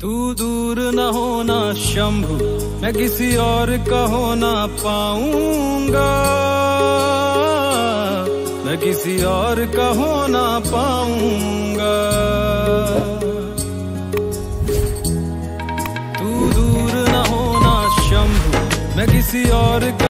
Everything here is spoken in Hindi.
तू दूर न होना शंभु, मैं किसी और का होना पाऊँगा। मैं किसी और का होना पाऊँगा। तू दूर न होना शंभु, मैं किसी और का